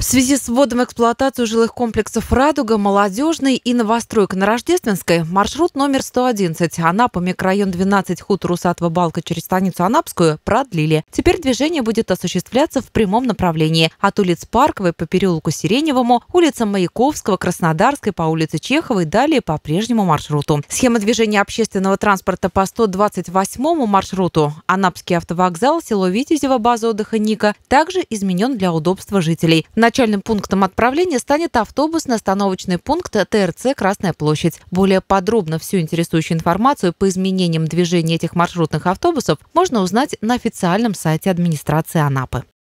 В связи с вводом в эксплуатацию жилых комплексов «Радуга», «Молодежный» и «Новостройка» на Рождественской маршрут номер 111 Анапа, микрорайон 12, хутор Усатого Балка через станицу Анапскую продлили. Теперь движение будет осуществляться в прямом направлении от улиц Парковой по переулку Сиреневому, улица Маяковского, Краснодарской по улице Чеховой, далее по прежнему маршруту. Схема движения общественного транспорта по 128 маршруту Анапский автовокзал, село Витязево, база отдыха Ника, также изменен для удобства жителей. На Начальным пунктом отправления станет автобусно-остановочный пункт ТРЦ «Красная площадь». Более подробно всю интересующую информацию по изменениям движения этих маршрутных автобусов можно узнать на официальном сайте администрации Анапы.